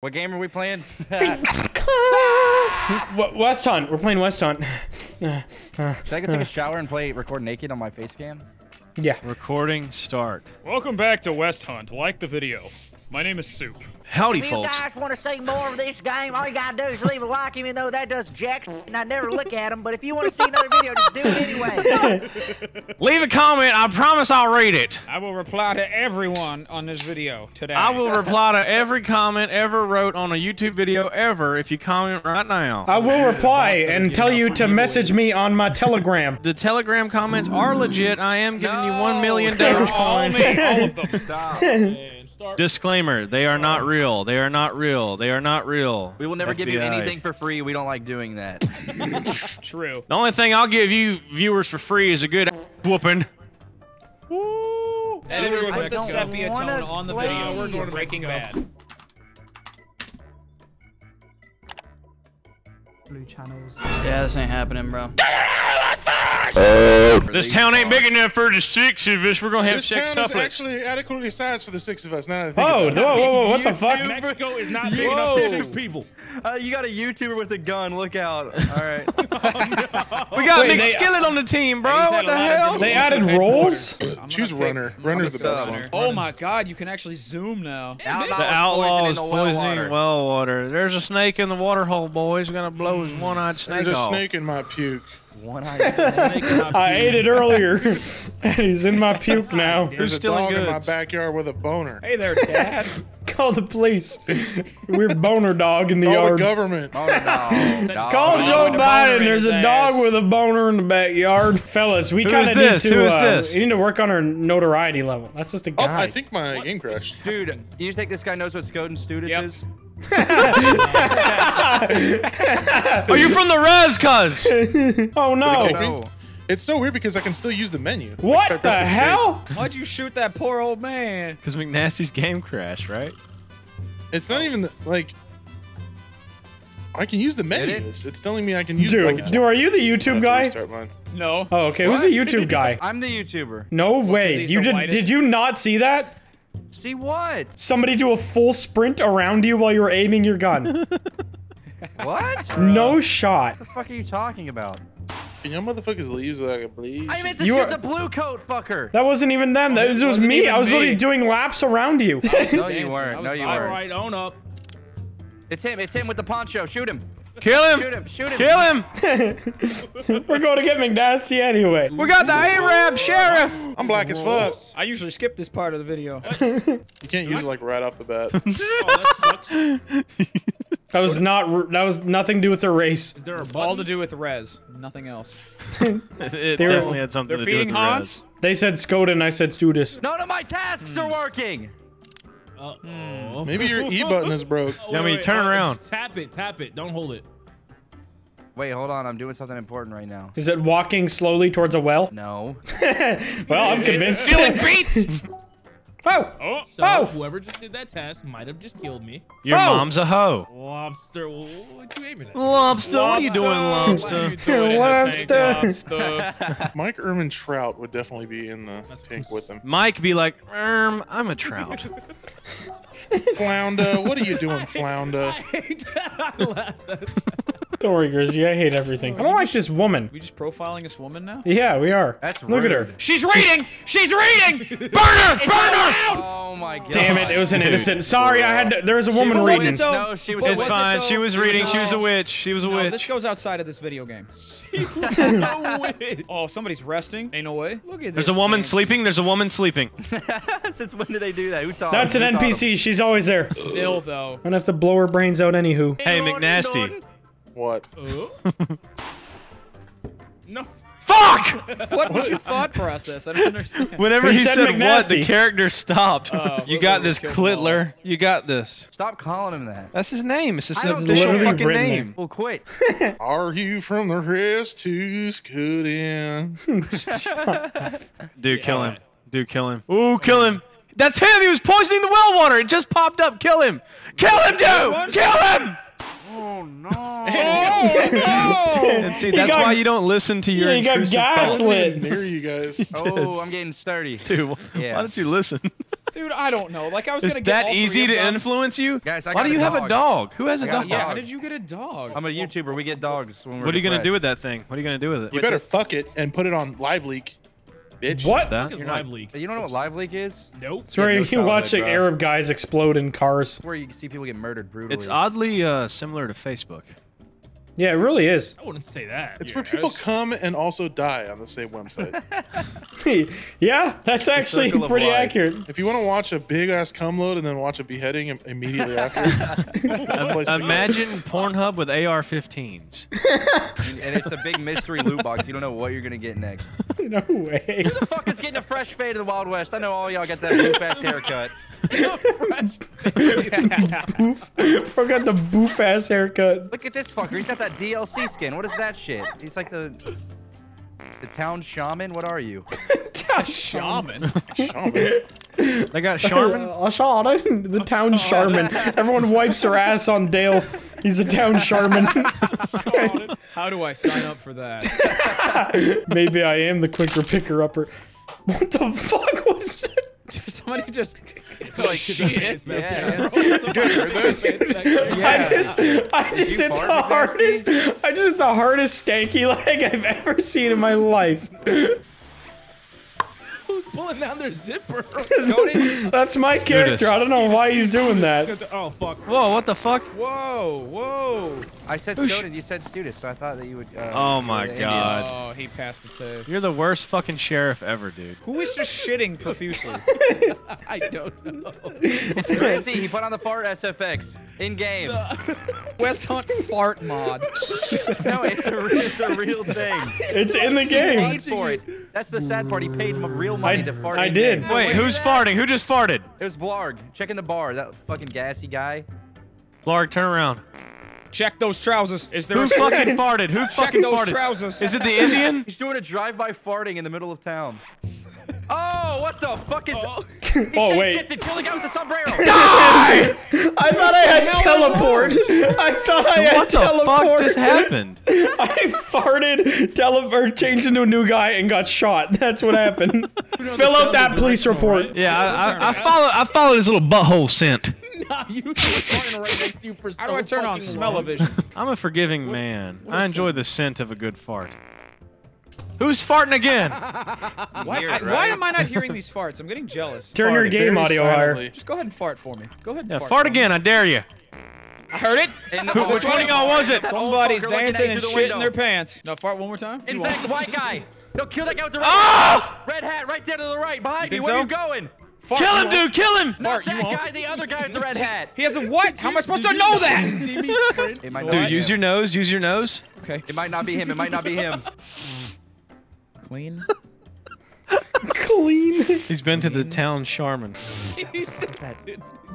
What game are we playing? West Hunt. We're playing West Hunt. Should I go take a shower and play record naked on my face cam? yeah. Recording start. Welcome back to West Hunt. Like the video. My name is Soup. Howdy, folks. If you folks. guys want to see more of this game, all you gotta do is leave a like, even though that does jack and I never look at them. But if you want to see another video, just do it anyway. Leave a comment. I promise I'll read it. I will reply to everyone on this video today. I will reply to every comment ever wrote on a YouTube video ever if you comment right now. I will reply and tell you to message me on my Telegram. the Telegram comments are legit. I am giving you one million dollars. Dogecoin. me, all of them. Stop. Disclaimer: They are not real. They are not real. They are not real. We will never give you anything for free. We don't like doing that. True. The only thing I'll give you viewers for free is a good whooping. Editor, I put the don't sepia wanna tone on the play. video. We're We're going going Breaking Bad. blue channels. Yeah, this ain't happening, bro. This town ain't big enough for the six of us. We're gonna have This sex town is actually adequately sized for the six of us. Now that I think Oh, about it. whoa, whoa, whoa, what the fuck? Mexico is not big enough for six people. Uh, you got a YouTuber with a gun. Look out. All right. We got Wait, Nick they- Skillet on the team, bro. What the hell? They added at rolls? Choose runner. Runner's the best one. Oh my god, you can actually zoom now. Outlaw The outlaw is poisoning well water. There's a snake in the water hole, boys. We're gonna blow his one-eyed snake There's a snake in my puke. One-eyed I ate it earlier. and he's in my puke now. Who's There's a stealing dog in my backyard with a boner. Hey there, Dad. Call the police. We're boner dog in the Call the yard. government. Oh no. no. Call Oh, Joe the boner Biden. There's a dog ass. with a boner in the backyard. Fellas, we kind of need this? to. Who is uh, this? We need to work on our notoriety level. That's just a Oh, guy. I think my game crashed. Dude, you think this guy knows what Skoden Studis Yep. is? Are you from the res, cuz? oh no! No. It's so weird because I can still use the menu. Like, What the escape. hell? Why'd you shoot that poor old man? Because McNasty's game crashed, right? It's not even the, like. I can use the it? menus. It's telling me I can use. I Dude, can dude, are you the uh, YouTube guy? No. Oh, okay. Who's the YouTube guy? I'm the YouTuber. No way. You did? whitest. Did you not see that? See what? Somebody do a full sprint around you while you were aiming your gun. What? no shot. What the fuck are you talking about? Can y'all motherfuckers leave so I can bleed? I meant to You shoot are- the blue coat fucker. That wasn't even them. That was, wasn't me. I was literally doing laps around you. Oh, no, you weren't. No, you weren't. Alright, own up. It's him. It's him with the poncho. Shoot him. Kill him! Shoot him. Shoot him. Kill him! we're going to get McNasty anyway. We got the Arab sheriff! I'm black as fuck. I usually skip this part of the video. You can't use it like right off the bat. Oh, that was not. That was nothing to do with the race. Is there a All to do with res. Nothing else. It They were- definitely had something They're to do with feeding the Hans? res. They said Skoda and I said Studis. None of my tasks are working. Maybe your E button is broke. I mean, turn around. Tap it, tap it. Don't hold it. Wait, hold on. I'm doing something important right now. Is it walking slowly towards a well? No. Well, I'm convinced. Stealing beats! Oh, Oh. So Oh. whoever just did that task might have just killed me. Your Oh! mom's a hoe. Lobster, wh- what you aiming at? Lobster, what are you doing, lobster? Lobster. Mike Ehrmantraut would definitely be in the tank with him. Mike be like, um, I'm a trout. Flounder, what are you doing, Flounder? Don't worry, Grizzy. I hate everything. I don't like this woman. We just profiling this woman now? Yeah, we are. That's Look at her. She's reading! She's reading! Burn her! Burn her! Oh my god. Damn it! It was an innocent. Sorry, I had. To, there was a woman was reading. it, though? No, she was. It's was it, fine. though? She was reading. She was a witch. She was a No, this goes outside of this video game. Oh, somebody's resting? Ain't no way. Look at this. There's a woman thing. sleeping. There's a woman sleeping. Since when did they do that? Who taught That's an him? Taught? NPC. She's always there. Still, though. I'm gonna have to blow her brains out anywho. Hey, McNasty. What? Oh. No. Fuck! What was your thought process? I don't understand. Whenever He he said said what, the character stopped. Oh, you got this, kill them all. Clitler. You got this. Stop calling him that. That's his name. It's his I official fucking written name. Well, quit. Are you from the rest who's good in? Dude, kill him. Dude, kill him. Ooh, kill him. That's him. He was poisoning the well water. It just popped up. Kill him. Kill him, dude. Kill him. Oh, and see, that's got- why you don't listen to your Yeah, he got intrusive thoughts. gaslit. Near you guys. Oh, I'm getting sturdy. Dude, wh- Yeah. why don't you listen? Dude, I don't know. Like I was Is gonna get that all three easy to them. influence you? Guys, I Why got do a you have a dog. dog? Who has a dog? Yeah, how did you get a dog? I'm a YouTuber. We get dogs when we're What are you gonna do with that thing? What are you gonna do with it? You better fuck it and put it on live leak, bitch. What? That? It's You're not- live leak. You don't know what live leak is? Nope. It's where no you childhood, watch like. Arab guys explode in cars. It's where you see people get murdered brutally. It's oddly uh, similar to Facebook. Yeah, it really is. I wouldn't say that. It's where people come and also die on the same website. yeah, that's actually pretty life. accurate. if you want to watch a big ass cum load and then watch a beheading immediately after, that's the place to go. Imagine Pornhub with AR-15s. and it's a big mystery loot box. You don't know what you're gonna get next. No way. Who the fuck is getting a fresh fade of the Wild West? I know all y'all got that blue fast haircut. Boof. I got the boof ass haircut. Look at this fucker. He's got that DLC skin. What is that shit? He's like the the town shaman. What are you? shaman. Shaman. They got Charmin. Uh, Shaman, the town Charmin. Everyone wipes their ass on Dale. He's a town Charmin. How do I sign up for that? Maybe I am the quicker picker upper. What the fuck was that? Somebody just Like shit. Yeah. You guys heard? I just, I just you hit the hardest, I just hit the hardest stanky leg I've ever seen in my life. Who's pulling down their zipper? That's my character. I don't know why he's doing that. oh fuck. Whoa, what the fuck? Whoa, whoa. I said Snowden. You said Studis, so I thought that you would. Uh, Oh my to India. god. Oh, he passed the test. You're the worst fucking sheriff ever, dude. Who is just shitting profusely? I don't know. It's crazy. He put on the fart SFX in game. West Hunt fart mod. No, it's a it's a real thing. It's in the He game. paid for it. That's the sad part. He paid real money I- to fart. I did. game. Wait, who's farting? Who just farted? It was Blarg. Check in the bar. That fucking gassy guy. Blarg, turn around. Check those trousers. Is there Who a fucking farted? Who Check fucking those farted? trousers. Is it the Indian? He's doing a drive-by farting in the middle of town. Oh, what the fuck is? Oh, oh He wait. shifted. Kill the guy with the sombrero. Die! I thought I had teleport. I thought I had What the teleport. fuck just happened? I farted, tele or changed into a new guy and got shot. That's what happened. Fill out that police report. Yeah, I, I, I followed. I followed his little butthole scent. Nah, you were farting right next to you for How do I turn on fucking smell-o-vision? I'm a forgiving man. what I a enjoy the scent of a good fart. Who's farting again? Why, Hear I, it, why am I not hearing these farts? I'm getting jealous. Turn your game very audio higher. Just go ahead and fart for me. Go ahead and Yeah, fart. fart for me. again. I dare you. I heard it. In the Who- bar. which one of y'all was it? Somebody's fucker looking at dancing and through the shitting their pants. No, fart one more time. It's You that white guy. No, kill that guy with the red Oh! hat. Red hat right there to the right. Behind You you. think Where so? are you going? Fart, Kill you him, want- dude. Kill him. Not you that won't. guy. The other guy with the red hat. He has a what? How am I supposed to know that? Dude, use your nose. Use your nose. Okay. It might not be him. It might not be him. Clean. Clean. He's been to the town Charmin.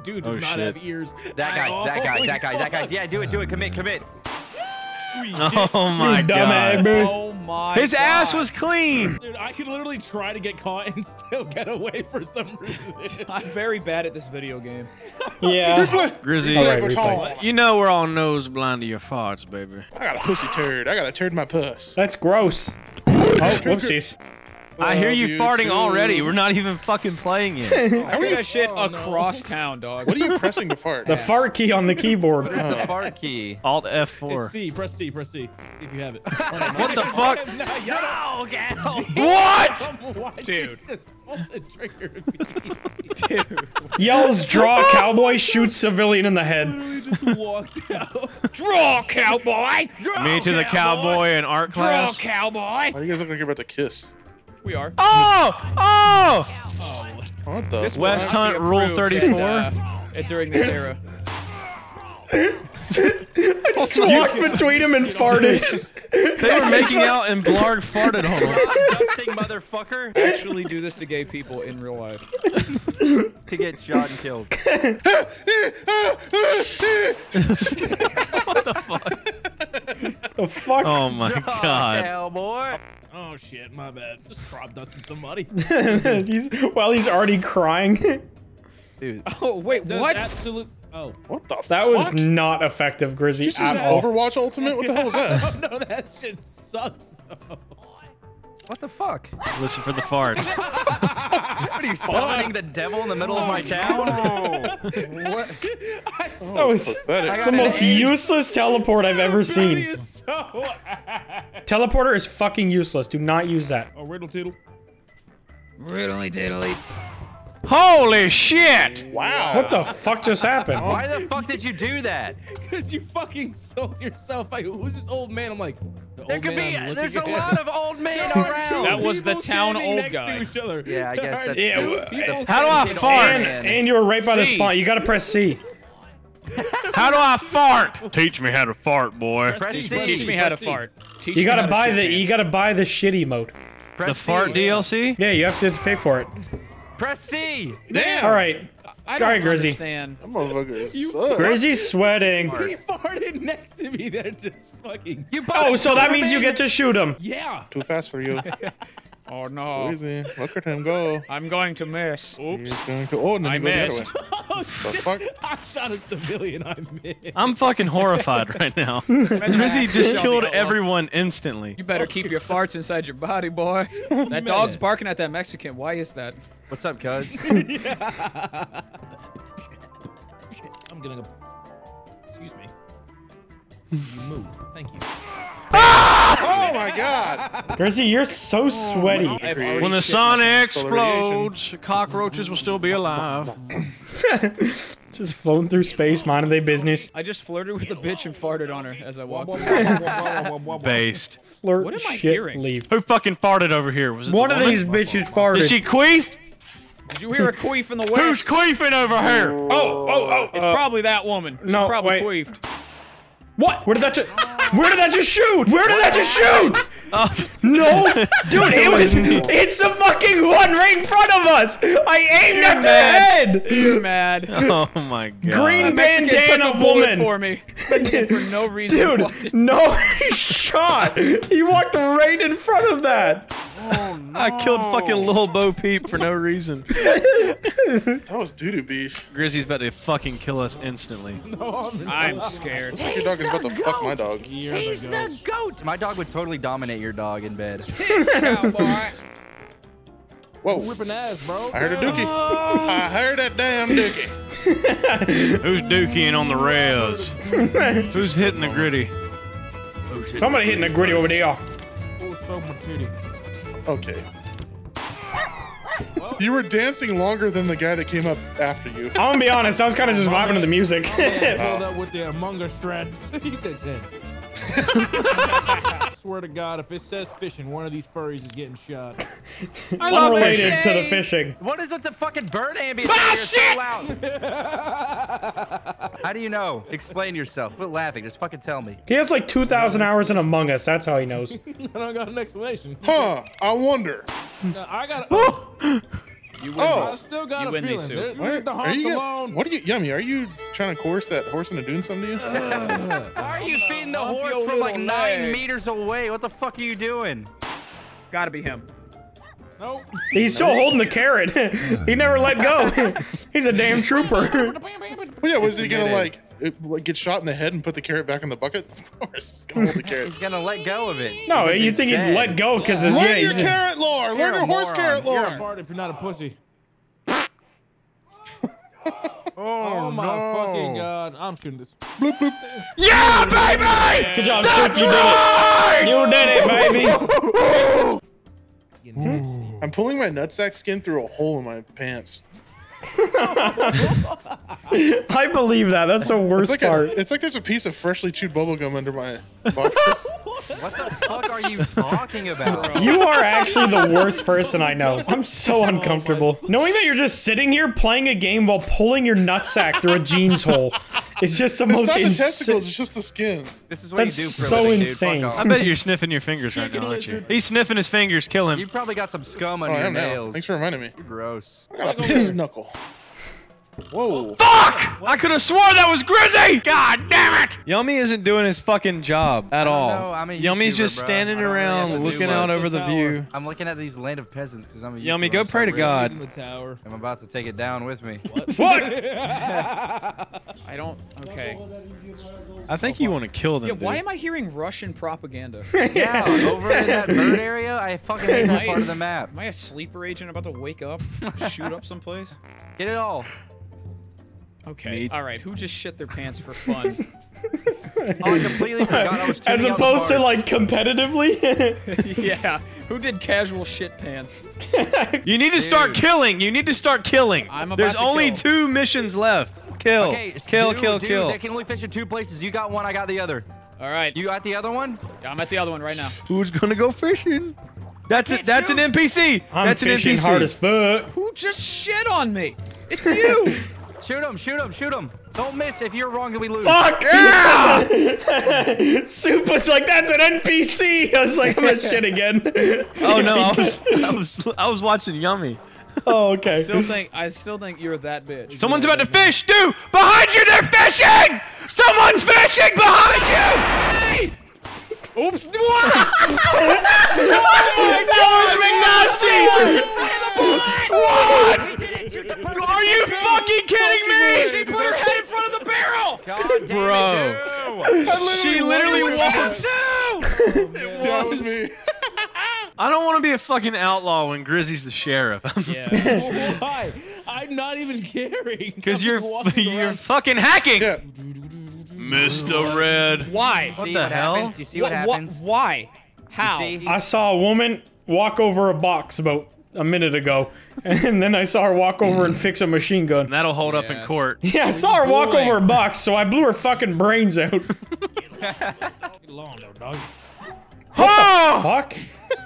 Dude does Oh, not shit. have ears. That guy. Oh at That guy. That guy. That guy. Yeah, do it. Do it. Commit. Commit. Oh, oh my god. egg. Oh my. His ass was clean. Dude, I could literally try to get caught and still get away for some reason. I'm very bad at this video game. Yeah. Grizzy, All right, Replay. replay. you know we're all nose blind to your farts, baby. I got a pussy turd. I got a turd in my puss. That's gross. Oh, whoopsies. I hear you you farting too. already. We're not even fucking playing yet. I heard that shit across town, dog. What are you pressing to fart? The fart key on the keyboard. Where's the fart key? Alt F4. C, press C, press C. See if you have it. What the fuck? No, you don't. What? Why did Dude. You just pull the trigger? Dude. Yells, draw cowboy, shoots civilian in the head. Literally just walked out. Draw, cowboy. Me to the cowboy in art class. Draw, cowboy. Why do you guys look like you're about to kiss? We are. Oh! Oh! What the? This West Hunt Rule 34. at, uh, during this era. Just walked between him and farted. They were making out and Blarg farted on them. Disgusting motherfucker Actually, do this to gay people in real life. to get shot and killed. What the fuck? The fuck? Oh my god. Cowboy. Oh shit, my bad. Just crop dusting somebody. he's, well, he's already crying. Dude. Oh wait, what? Absolute. Oh. What the That was not effective, Grizzy, This is at all. Overwatch Ultimate? What the hell was that? Oh no, that shit sucks though. What the fuck? Listen for the farts. What are you summoning the devil in the middle of my oh, town? What? That was Pathetic. The most ace. useless teleport I've ever seen. is so. Teleporter is fucking useless. Do not use that. Oh, riddle toodle. Riddly diddly. Holy shit! Wow. What the fuck just happened? Why the fuck did you do that? Because you fucking sold yourself. Like, who's this old man? I'm like, the There old could man be. I'm There's a at. lot of old men around. That was the town old guy. To each other. Yeah, I guess that's- Yeah, two How do I fart? And, and you were right by the C. spawn. You gotta press C. How do I fart? Teach me how to fart, boy. Press Teach, C. teach me how to Press fart. Teach You gotta how buy shit the. You gotta buy the shitty mode. Press The C. fart DLC? Yeah, you have to pay for it. Press C. Damn. All right, I Sorry, don't Grizzy. understand. That motherfucker sucks. Grizzy's sweating. He farted next to me. They're just fucking. You Oh, so that means you get to shoot him. Yeah. Too fast for you. Oh no. Easy. Look at him go. I'm going to miss. Oops. He's going to. Oh, and then I he oh, the missed. Oh, fuck? I shot a civilian. I missed. I'm fucking horrified right now. Grizzy just killed everyone instantly. You better keep your farts inside your body, boy. That dog's barking at that Mexican. Why is that? What's up, cuz? I'm gonna go. Excuse me. You move. Thank you. Ah! Oh my god. Grizzy, you're so oh, sweaty. I've When the sun explodes, cockroaches will still be alive. Just floating through space, minding their business. I just flirted with a bitch and farted on her as I walked. Based. Flirt, What am I shit, hearing? leave. Who fucking farted over here? Was it One the of woman? these bitches farted. Did she queef? Did you hear a queef in the west? Who's queefing over here? Oh, oh, oh. It's uh, probably that woman. She no, probably wait. queefed. What? Where did that just? Where did that just shoot? Where did that just shoot? Oh, No, dude, it was. It's the fucking one right in front of us. I aimed at the head. You're mad. oh my god. Green Mexican took bandana a bullet woman. for me for no reason. Dude, no shot. He walked right in front of that. Oh, I killed fucking Lil Bo Peep for no reason. That was doo doo beef. Grizzy's about to fucking kill us instantly. I'm scared. Looks like your dog is about to fuck my dog. He's the goat. My dog would totally dominate your dog in bed. Cowboy. Whoa. Whipping ass, bro. I heard a dookie. I heard that damn dookie. Who's dookieing on the res? Who's hitting the gritty? Oh, Somebody hitting the gritty over there. Oh, so my titty. Okay. You were dancing longer than the guy that came up after you. I'm gonna be honest, I was kind of just vibing to the music. Pulled up with the Among Us strats. he said 10. Swear to God, if it says fishing, one of these furries is getting shot. I love Unrelated fishing. to the fishing. What is with the fucking bird ambience? Ah, You're so loud. How do you know? Explain yourself. Quit laughing. Just fucking tell me. He has like 2,000 hours in Among Us. That's how he knows. I don't got an explanation. Huh, I wonder. Now, I got. I You win Oh. this. still got You a win feeling. these two. There- What? Leave the Are hearts you get- alone. what are you, Yummy? Are you trying to coerce that horse into doing something to you? Why are you feeding the Hump horse from like nine leg. meters away? What the fuck are you doing? Gotta be him. Nope. He's still holding the carrot. he never let go. He's a damn trooper. Well, yeah, was he gonna Committed. like, it, like get shot in the head and put the carrot back in the bucket? Of course, he's gonna hold the carrot. He's gonna let go of it. No, you he's think he'd let go because Learn yeah, your carrot lore. Learn You're your horse moron. carrot You're a lore. if you're not a pussy. Oh, oh, my fucking god. I'm shooting this. Bloop, bloop. Yeah, baby! Good job, Sook. You did it. You did it, baby. I'm pulling my nutsack skin through a hole in my pants. I believe that. That's the It's worst like part. a, it's like there's a piece of freshly chewed bubble gum under my boxers. What the fuck are you talking about? You are actually the worst person I know. I'm so oh, uncomfortable. Knowing that you're just sitting here playing a game while pulling your nutsack through a jeans hole It's just the it's most not the testicles, it's just the skin. This is what That's you do for so living, insane. Dude. I bet you're sniffing your fingers right now, aren't you? He's sniffing his fingers. Kill him. You probably got some scum Oh, under I your nails. Thanks for reminding me. You're gross. I got a piss knuckle. Whoa. Fuck! I could have swore that was Grizzy! God damn it! Yummy isn't doing his fucking job at all. know, I'm a Yummy's YouTuber, just bro. standing I don't really around looking out over the Tower. view. I'm looking at these land of peasants because I'm a Yummy, go I'm pray to rich. God. in the tower. I'm about to take it down with me. What? I don't. Okay. I think you want to kill them. Yeah, why dude. am I hearing Russian propaganda? yeah, over in that bird area, I fucking hate that part of the map. Am I a sleeper agent about to wake up, shoot up someplace? Get it all. Okay. Me- All right. Who just shit their pants for fun? Oh, I completely forgot I was As tuning out the opposed to like competitively. yeah. Who did casual shit pants? You need to start Dude. killing. You need to start killing. I'm about There's to only kill. two missions left. Kill. Okay, kill, dude, kill, dude, kill. They can only fish in two places. You got one, I got the other. All right. You got the other one? Yeah, I'm at the other one right now. Who's gonna go fishing? That's it. can't That's shoot. an NPC. I'm that's an fishing NPC. hard as fuck. Who just shit on me? It's you. Shoot him, shoot him, shoot him. Don't miss. If you're wrong, then we lose. Fuck yeah! Soup was like, that's an NPC. I was like, I'm gonna shit again. Oh, oh no, I was, I was, I was watching Yummy. Oh, okay. I Still think I still think you're that bitch. Someone's about to fish, dude! Behind you, they're fishing! Someone's fishing behind you! Oops! Oh what? That was McNasty! What? Are you fucking kidding me? She put her head in front of the barrel. God damn Bro. it, dude. She literally walked. That was me. I don't want to be a fucking outlaw when Grizzy's the sheriff. Yeah. Why? I'm not even caring. Because I'm you're you're around. fucking hacking. Yeah. Mr. Red. Why? What See the what hell? happens? You see What- what what- happens? Why? How? I saw a woman walk over a box about a minute ago, and then I saw her walk over and fix a machine gun. That'll hold up in court. Yeah, I saw her walk over a box, so I blew her fucking brains out. Long though, dog. Oh! Fuck.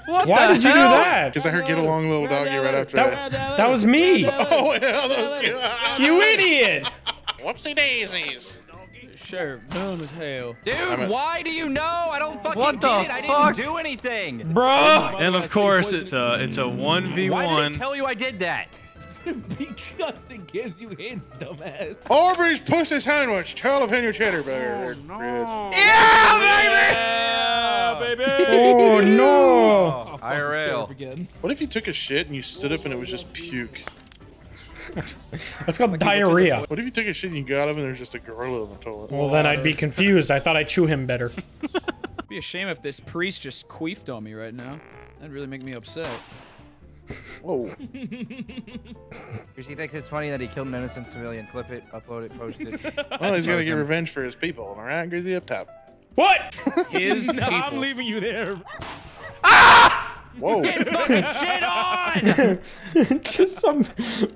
What Why the did you do that? Because I heard get along little doggy right after that. That, that was me. Oh, yeah, that was You idiot. Whoopsie daisies. Sure. Boom as hell. Dude, why do you know? I don't fucking What the get it. I didn't do anything. Bruh. And of course, it's a it's a one v one. Why did one. it tell you I did that? because it gives you hints, dumbass. Aubrey's Pussy Sandwich. Jalapeno cheddar butter. Oh, Yeah, baby. Oh no. IRL. Again. What if you took a shit and you stood up and it was just puke? That's called diarrhea. What if you take a shit and you got him and there's just a gorilla in the toilet? Well, then I'd be confused. I thought I'd chew him better. It'd be a shame if this priest just queefed on me right now. That'd really make me upset. Whoa. He thinks it's funny that he killed an innocent civilian. Clip it, upload it, post it. Well, he's gonna get Awesome. revenge for his people. Am I right, Grizzy up top? What? His No, I'm leaving you there. Ah! Whoa. Shit on! Just some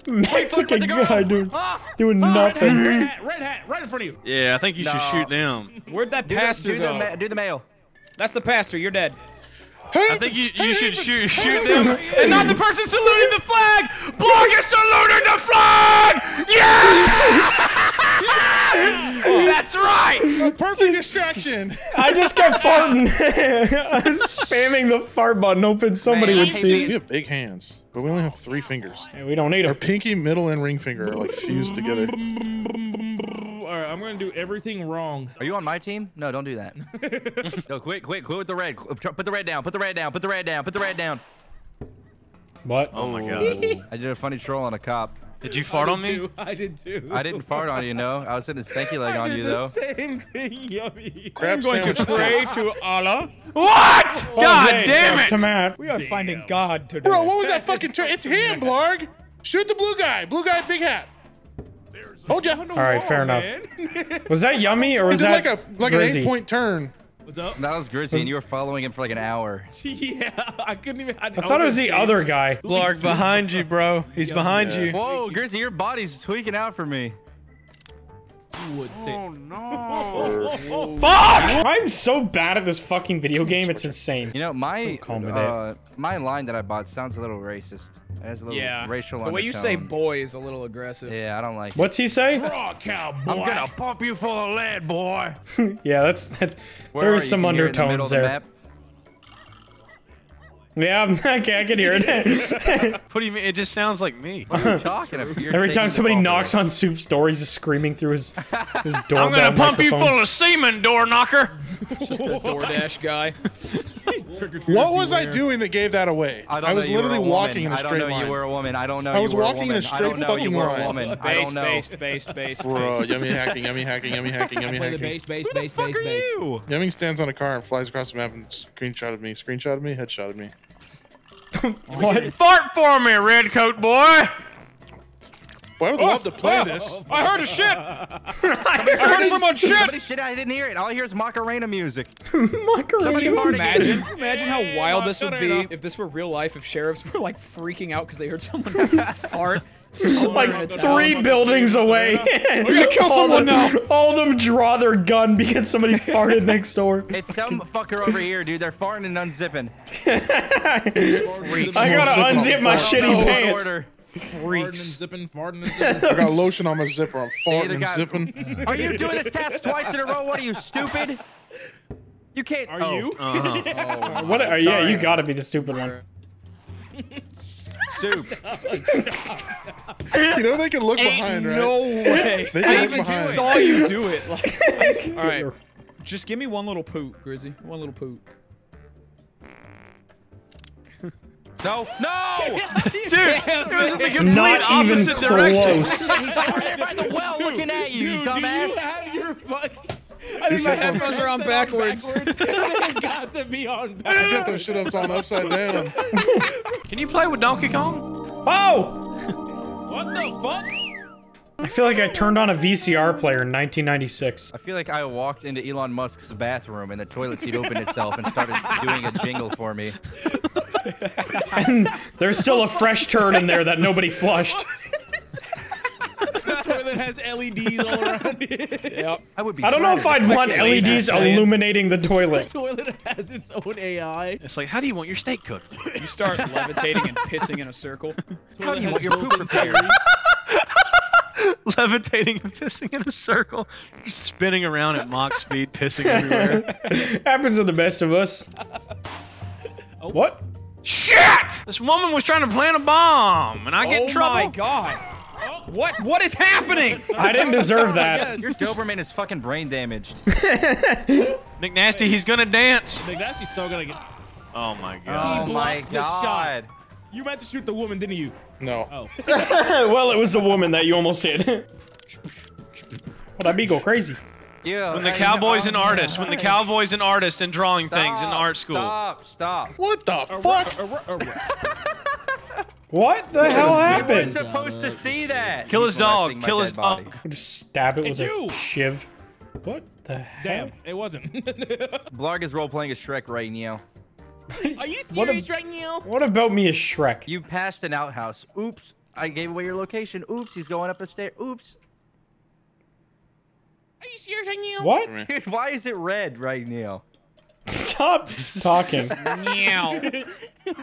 Mexican the guy doing, Ah! doing nothing. Red hat, red hat, right in front of you. Yeah, I think you should shoot them. Where'd that Do the, pastor do, the go? ma- do the mail. That's the pastor. You're dead. I think you, you should shoot shoot them and not the person saluting the flag. Blarg is saluting the flag. Yeah, that's right. Perfect distraction. I just kept farting. I was spamming the fart button hoping somebody Man, would I see. We have big hands, but we only have three fingers. Hey, we don't need them. Our pinky, middle, and ring finger are like fused together. All right, I'm gonna do everything wrong. Are you on my team? No, don't do that. no, quick, quick, quit with the red. Put the red down. Put the red down. Put the red down. Put the red down. What? Oh my oh. god. I did a funny troll on a cop. Did you fart on me? I did too. I didn't fart on you, no. I was sitting a stanky leg on you, though. Same thing, yummy. Crab I'm going to pray to Allah. What? Oh, God hey, damn that's it! Tomat. We are finding God today. Bro, what was that fucking turn? It's him, Blarg. Shoot the blue guy. Blue guy, big hat. Hold ya. All right, fair enough. Was that yummy or was that like a like an eight point turn. What's up? That was Grizzy, and you were following him for like an hour. Yeah, I couldn't even. I, I thought it was the other guy. Blarg behind you, bro. He's behind you. Whoa, Grizzy, your body's tweaking out for me. Would say. Fuck! I'm so bad at this fucking video game. It's insane. You know, my uh, my line that I bought sounds a little racist. It has a little Yeah. racial The way you say boy is a little aggressive. Yeah, I don't like it. What's he say? Raw cowboy. I'm gonna pump you full of lead, boy. Yeah, that's that's. Where are There's some you hear it in the middle undertones of the there. Map? Yeah, okay, I can hear it. What do you mean? It just sounds like me. What are you talking about? You're Every time somebody knocks on Soup's door, he's just screaming through his his door. I'm gonna pump you full of semen, door knocker. Just the DoorDash guy. What was I doing that gave that away? I, don't was know you were literally a woman. walking in a I don't know line. you were a woman. I don't know I you was were walking in a woman. straight I don't know fucking you were line. a woman. I Based, don't know. based, based, based, Bro, based. yummy hacking, yummy hacking, yummy hacking, yummy Play hacking. the base, base, base, base, Fuck are base. you? Yumming stands on a car and flies across the map and screenshot of me. Screenshot of me, headshot of me. What? Fart for me, red coat boy. Boy, I would love to play oh, this. Oh, I heard a shit. I heard someone shit. Somebody shit. I didn't hear it. All I hear is Macarena music. Macarena. Somebody farted. Imagine, imagine how wild this would be if this were real life. If sheriffs were like freaking out because they heard someone fart somewhere in a Like town. three buildings away. We're gonna kill someone them, now. All of them draw their gun because somebody farted next door. It's some fucker over here, dude. They're farting and unzipping. I gotta unzip my Farting shitty No pants. order. Farting and zipping, farting and zipping. I got lotion on my zipper. I'm farting either and got- zipping. Are you doing this task twice in a row? What are you, stupid? You can't. Are oh, you? Uh-huh. What? Are, yeah, you gotta be the stupid one. Soup. You know they can look behind, right? No way. They I can look even behind. saw you do it. Like, all right, just give me one little poot, Grizzy. One little poot. No, no! Dude, it was in the complete Not even opposite close. direction. He's over there by the well looking at you, you dumbass. have your fuck? I think my headphones are on backwards. got to be on I got those shit ups on upside down. Can you play with Donkey Kong? Oh! What the fuck? I feel like I turned on a VCR player in 1996. I feel like I walked into Elon Musk's bathroom and the toilet seat opened itself and started doing a jingle for me. And there's still a fresh turd in there that nobody flushed. The toilet has LEDs all around it. Yep. I would be. I don't know if I'd want LEDs illuminating the toilet. The toilet has its own AI. It's like, how do you want your steak cooked? You start levitating and pissing in a circle. How do you want your poop prepared? Levitating and pissing in a circle, just spinning around at Mach speed, pissing everywhere. Happens to the best of us. Oh. What? Shit! This woman was trying to plant a bomb, and I get in trouble. oh my god. What? What is happening? I didn't deserve that. Your Doberman is fucking brain damaged. McNasty, he's gonna dance. Like, that's just so gonna get. Oh my god. Oh my blocked the shot. You meant to shoot the woman, didn't you? No. Oh. well, it was the woman that you almost hit. Well, that bee go crazy. Yeah. When the I- cowboy's an oh, artist, when the cowboy's an artist and drawing things in art school. Stop, stop. What the fuck? What the hell You weren't supposed to see that. Kill his dog, kill his body. dog. Just stab it with It's a you. shiv. What the hell? Damn, it wasn't. Blarg is role playing as Shrek right now. Are you What serious right now? What about me as Shrek? You passed an outhouse. Oops. I gave away your location. Oops. He's going up the stair. Oops. Are you serious right now? What? Dude, why is it red right now? Stop talking. Meow.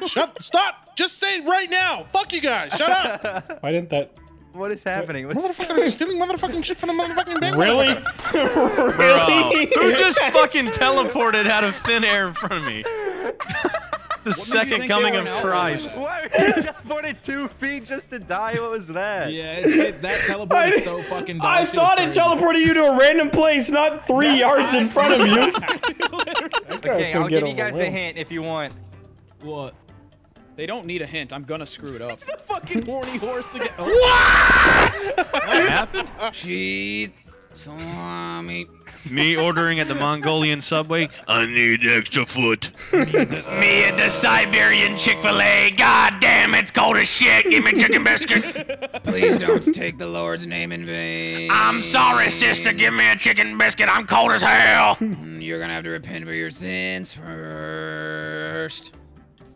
Shut. Stop. Just say it right now. Fuck you guys. Shut up. Why didn't that? What is happening? What's Motherfucker, stealing motherfucking shit from the motherfucking bank. Really? Bro, really? who just fucking teleported out of thin air in front of me? the second coming of Christ. Why would you teleported two feet just to die? What was that? Yeah, it, it, that teleport is so fucking. I thought it teleported you to a random place, not three yards in front of you. Okay, I'll give you guys a hint if you want. What? They don't need a hint. I'm gonna screw it up. the Fucking horny horse again. Oh, What happened? Cheese, salami. Me ordering at the Mongolian subway. I need extra foot. Me at the Siberian Chick Fil A. God damn, it's cold as shit. Give me a chicken biscuit. Please don't take the Lord's name in vain. I'm sorry, sister. Give me a chicken biscuit. I'm cold as hell. You're gonna have to repent for your sins first.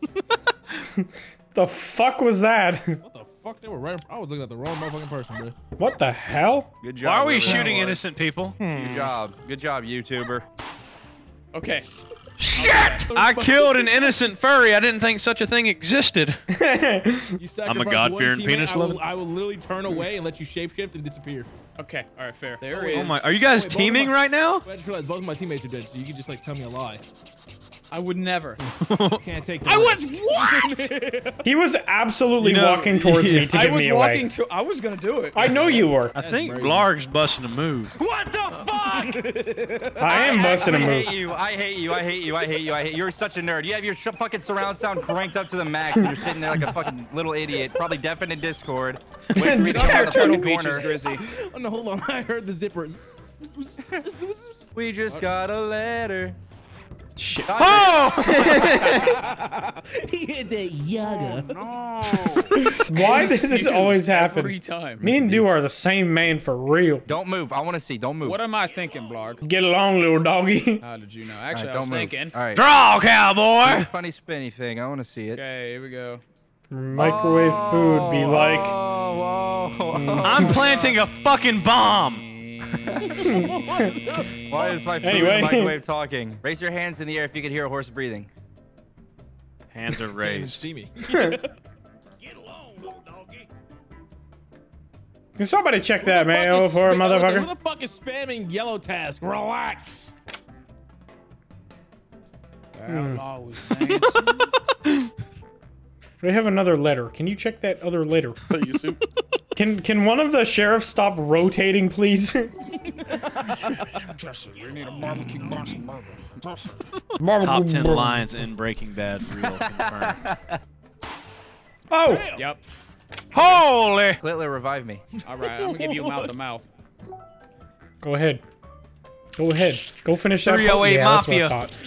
The fuck was that? What the fuck? They were right. I was looking at the wrong motherfucking person, bro. What the hell? Good job. Why are we shooting innocent people? Good hmm. job. Good job, YouTuber. Okay. Shit! I killed an innocent furry. I didn't think such a thing existed. You sacrifice one God-fearing penis I will, lover. I will literally turn away and let you shapeshift and disappear. Okay. All right. Fair. There Oh is. Oh my! Are you guys Wait, teaming my- right now? I just realized both of my teammates are dead, so you can just like tell me a lie. I would never. Can't take the I was what? He was absolutely You know, walking towards yeah. me to I give was walking to. I was gonna do it. I know you were. I think brave. Blarg's busting a move. What the fuck? I am busting a I move. I hate you. I hate you. I hate you. I hate you. I hate you. You're such a nerd. You have your sh fucking surround sound cranked up to the max, and you're sitting there like a fucking little idiot, probably deaf in Discord. Waiting for to come out the Turtle fucking Beaches, corner. Grizzy. Oh, no, hold on. I heard the zipper. We just got a letter. Shit. Oh! he hit that yaga. Oh, Why does this always happen? Every time. Me and Du are the same man for real. Don't move. I want to see. Don't move. What am I thinking, Blarg? Get along, little doggy. How did you know? Actually, right, I was don't move. thinking. All right. Draw, cowboy! funny spinny thing. I want to see it. Okay, here we go. Microwave food be like. Oh, whoa. Mm. I'm planting a fucking bomb! Why is my food Anyway. in the microwave talking? Raise your hands in the air if you can hear a horse breathing. Hands are raised. Steamy. Can somebody check that mail for a Who motherfucker? the fuck is spamming yellow task? Relax. Hmm. Outlaw was. We have another letter. Can you check that other letter? That you soup. Can can one of the sheriffs stop rotating, please? Jesse, we need a barbecue Boston burger. Top 10 lines in Breaking Bad real confirmed. Oh, Yep. Holy! Clitler, revive me. All right, I'm gonna give you mouth to mouth. go ahead. Go ahead. Go finish that. 308 yeah, that's what Mafia.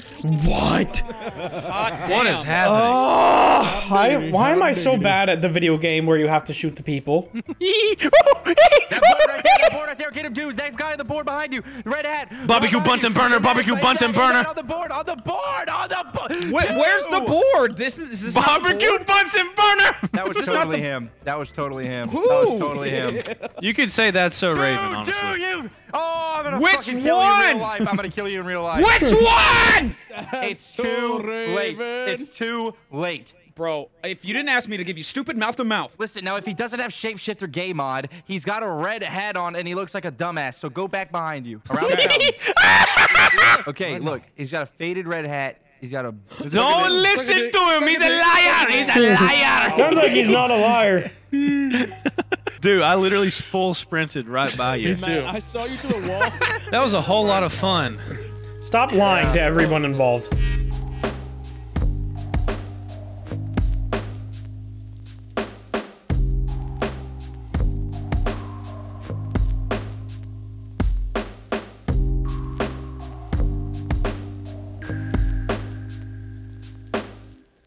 What? Hot What is happening? Ah, oh, I, why am I so bad at the video game where you have to shoot the people? That board right there, that board right there, get him, dude. That guy on the board behind you, red hat. Barbecue Right Bunsen burner, barbecue Right Bunsen burner. On the board, on the board, on the board. Wait, where's the board? This is, is this Barbecue board? Bunsen burner! That was Is this not totally the- him. That was totally him. Who? That was totally him. You could say that's so Raven, honestly. dude, you. Oh, I'm gonna Which fucking kill you in one? real life. I'm gonna kill you in real life. Which one? It's so too late. It's too late. Bro, if you didn't ask me to give you stupid mouth to mouth. Listen, now if he doesn't have shapeshifter gay mod, he's got a red hat on and he looks like a dumbass. So go back behind you. Around the okay, look, he's got a faded red hat. He's got a. Don't listen to him! He's a liar! He's a liar! Sounds like he's not a liar. Dude, I literally full sprinted right by you. Me too. I saw you to the wall. That was a whole lot of fun. Stop lying to everyone involved.